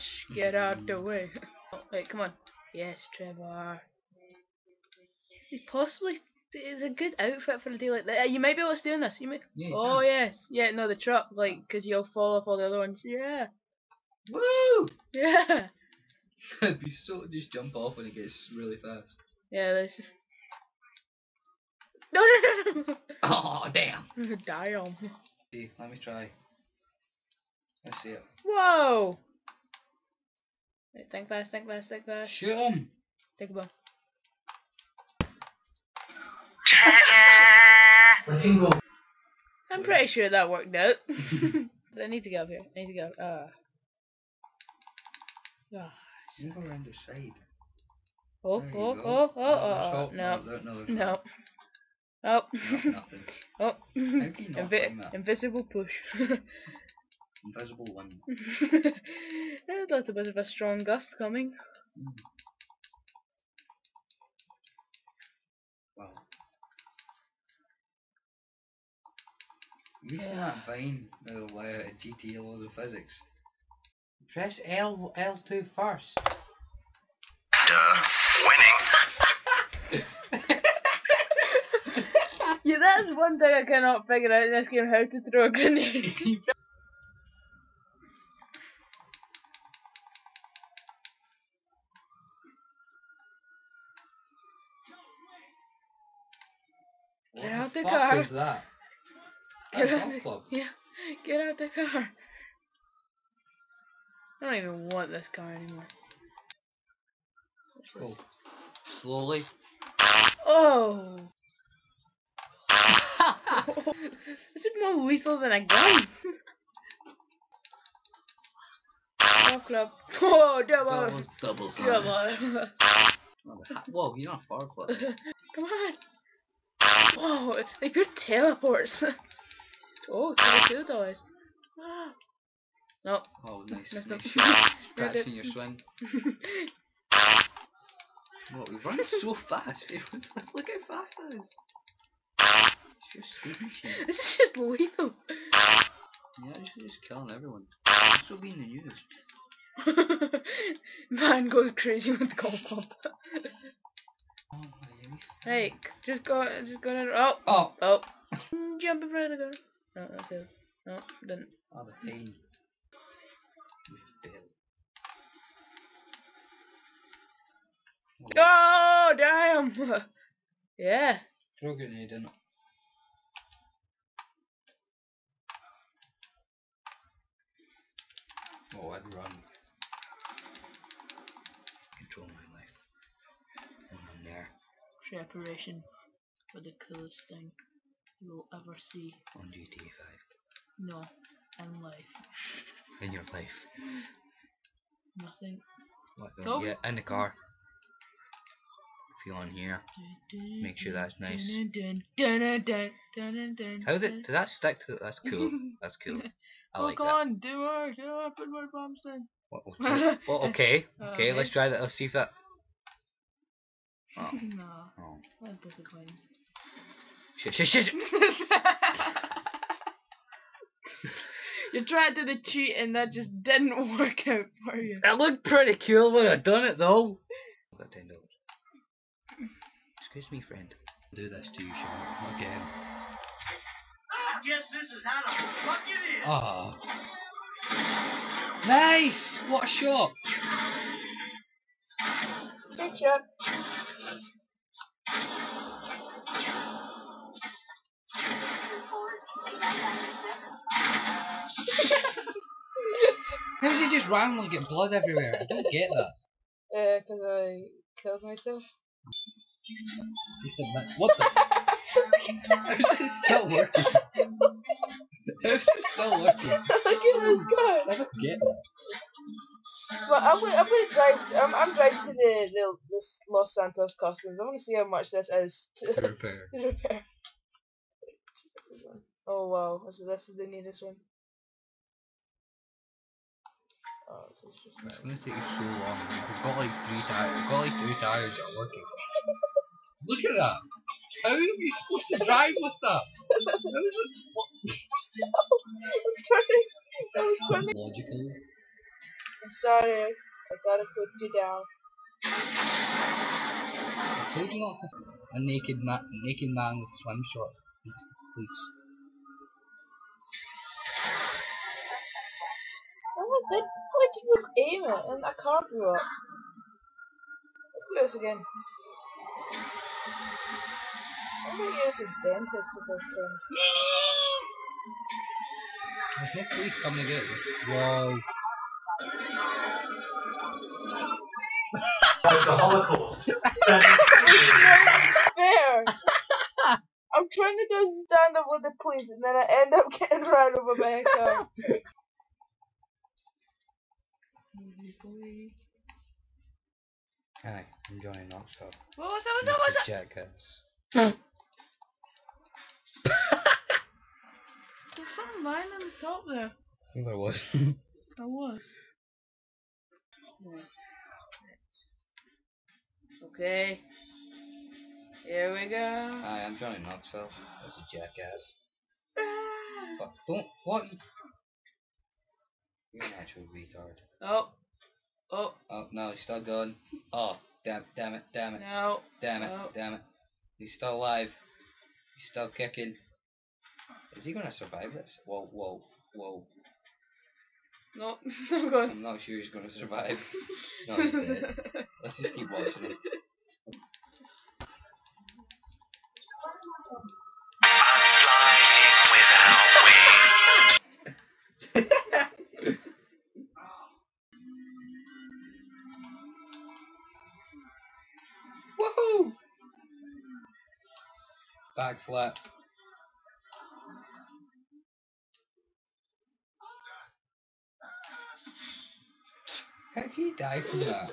bitch. Get out the way. Oh, wait, come on. Yes, Trevor. He's possibly it's a good outfit for a day like that. Uh, you might be able to stay on this. You might. Yeah, you oh can. yes, yeah. No, the truck, like, cause you'll fall off all the other ones. Yeah, Woo! yeah, It'd be so just jump off when it gets really fast. yeah. This is. No, no, no, Oh damn! no. Damn. See, let me try. Let's see it. Whoa. Think fast, think fast, think fast. Shoot him! Think about. Let him go. I'm pretty sure that worked out. I need to get up here. I need to up. Uh. Ah. You go around the side. Oh, There you oh, oh, oh, No, oh, oh, hope. no, no, no, oh, No, oh, How can you not Invi- invisible push. Invisible one. Yeah, That's a bit of a strong gust coming. Wow. You seen that Vine with uh, GTA loads of physics? Press L L2 first. Yeah, that's one thing I cannot figure out in this game: how to throw a grenade. What Get out the fuck car. is that? Get That out golf the- club. Yeah, get out the car. I don't even want this car anymore. What's Go. this? Slowly. Oh! this is more lethal than a gun. oh crap! Oh double! Double, double. Double! The Whoa, you're not far flip. Come on! Whoa! Like pure teleports. oh, twenty-two dollars. Ah. No. Oh, nice. Messed nice shot. You're Scratching your swing. What, we run so fast. It was, look how fast that is. This is just lethal. Yeah, you're just killing everyone. This will be in the news. Man goes crazy with golf club. Hey, just go, just go down. Oh, Oh! oh. Jump in front of the car. No, that failed. No, didn't. Oh, the pain. You failed. Oh, damn! yeah. Throw a grenade in it. Oh, I'd run. Control my life. When I'm there Preparation for the coolest thing you will ever see. on GTA 5. No, in life. In your life. Nothing. What the? Yeah, in the car. If you're on here. Make sure that's nice. How did, did that stick to That's cool. That's cool. I oh, like come that. on, do. Do. Put my bombs in. What, okay. well, okay. Uh, Okay, let's try that. Let's see if that. Oh. no, oh. that's disappointing. Shit, shit, shit. you tried to do the cheat and that just didn't work out for you. It looked pretty cool when I done it though. Got ten dollars. Excuse me, friend. Do this to you, Charlotte, again. I guess this is how the fuck it is. Ah. Nice! What a shot! Good shot. How does he just randomly get blood everywhere? I don't get that. Uh, cause I killed myself. Just admit. What the? How's this still working? How's it still working? Look at this car. I don't get that. Well, I'm gonna, I'm gonna drive. To, I'm, I'm driving to the, the this Los Santos Customs. I want to see how much this is to, To repair. to repair. Oh wow! So this is the neatest one. Oh, this is just. It's gonna take you so long. We've got like three tires. We've got like three tires that are working. Look at that. How are you supposed to drive with that? How is it I'm turning. I was turning. logical? I'm sorry. I gotta put you down. I told you not to. A naked man, naked man with swim shorts beats the police. I did. All did was aim it, and that car blew up. Let's do this again. I'm gonna get a dentist with this thing. There's no police coming to get you. Whoa. The Holocaust. It's not fair. I'm trying to do stand up with the police, and then I end up getting run over by a car. Hi, I'm Johnny Knoxville. What was that? What was that? What was that? Jackass. There's something lying on the top there. I think there was. I was. Okay. Here we go. Hi, I'm Johnny Knoxville. This is Jackass. Ah. Fuck, don't, what? You're an actual retard. Oh. Oh. Oh, no, he's still going. Oh, damn, damn it, damn it, No. damn it, Oh. damn it. He's still alive. He's still kicking. Is he gonna survive this? Whoa, whoa, whoa. No. I'm going. I'm not sure he's gonna survive. No, he's dead. Let's just keep watching him. Backflip. How can you die from that?